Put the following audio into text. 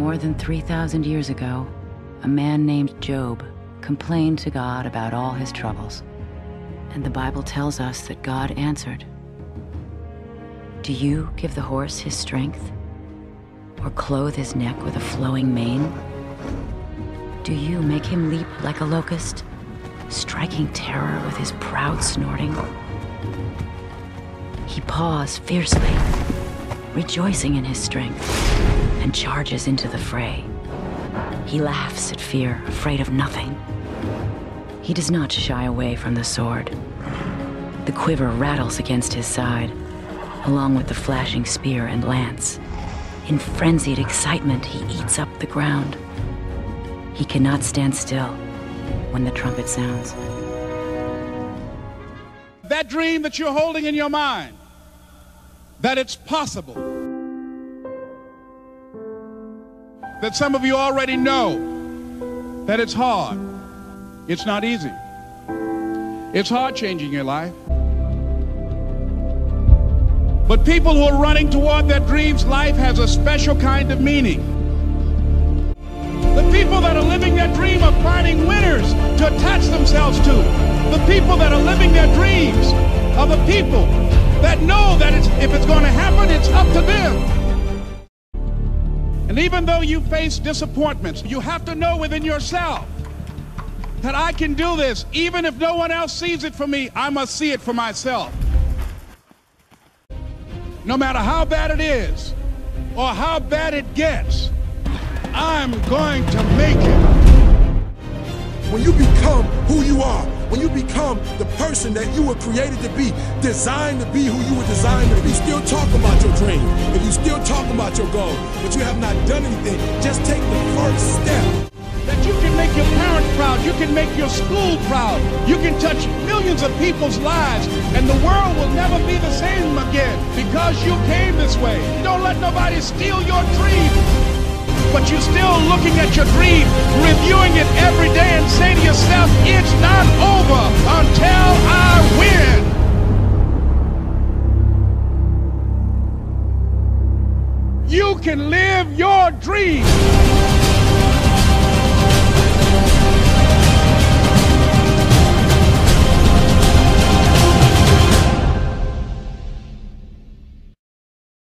More than 3,000 years ago, a man named Job complained to God about all his troubles. And the Bible tells us that God answered Do you give the horse his strength? Or clothe his neck with a flowing mane? Do you make him leap like a locust, striking terror with his proud snorting? He paws fiercely, rejoicing in his strength, and charges into the fray. He laughs at fear, afraid of nothing. He does not shy away from the sword. The quiver rattles against his side, along with the flashing spear and lance. In frenzied excitement, he eats up the ground. He cannot stand still when the trumpet sounds. That dream that you're holding in your mind, that it's possible. That some of you already know that it's hard. It's not easy. It's hard changing your life. But people who are running toward their dreams, life has a special kind of meaning. The people that are living their dream are finding winners to attach themselves to. The people that are living their dreams are the people that know that it's, if it's going to happen, it's up to them. And even though you face disappointments, you have to know within yourself that I can do this. Even if no one else sees it for me, I must see it for myself. No matter how bad it is or how bad it gets, I'm going to make it. When you become who you are, when you become the person that you were created to be, designed to be who you were designed to be, still talk about your dream, if you still talk about your goal, but you have not done anything, just take the first step. That you can make your parents proud, you can make your school proud, you can touch millions of people's lives, and the world will never be the same again because you came this way. Don't let nobody steal your dream but you're still looking at your dream, reviewing it every day and say to yourself, it's not over until you can live your dream.